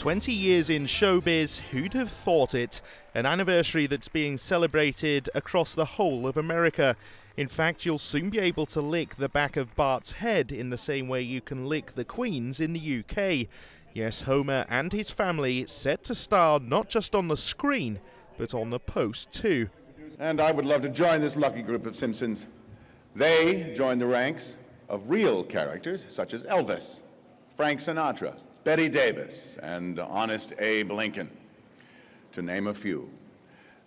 20 years in showbiz, who'd have thought it? An anniversary that's being celebrated across the whole of America. In fact, you'll soon be able to lick the back of Bart's head in the same way you can lick the Queen's in the UK. Yes, Homer and his family set to star not just on the screen, but on the post too. And I would love to join this lucky group of Simpsons. They join the ranks of real characters such as Elvis, Frank Sinatra, Bette Davis, and Honest Abe Lincoln, to name a few.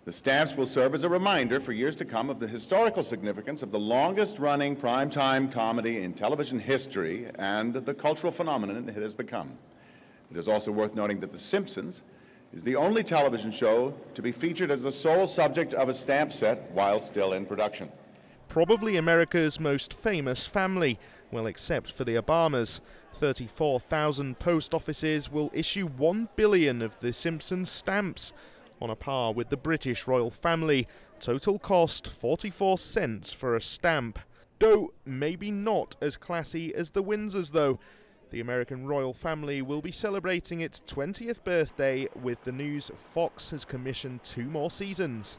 The stamps will serve as a reminder for years to come of the historical significance of the longest running primetime comedy in television history and the cultural phenomenon it has become. It is also worth noting that The Simpsons is the only television show to be featured as the sole subject of a stamp set while still in production. Probably America's most famous family, well, except for the Obamas. 34,000 post offices will issue 1 billion of the Simpsons stamps, on a par with the British royal family. Total cost 44 cents for a stamp. Though maybe not as classy as the Windsors, though. The American royal family will be celebrating its 20th birthday with the news Fox has commissioned two more seasons.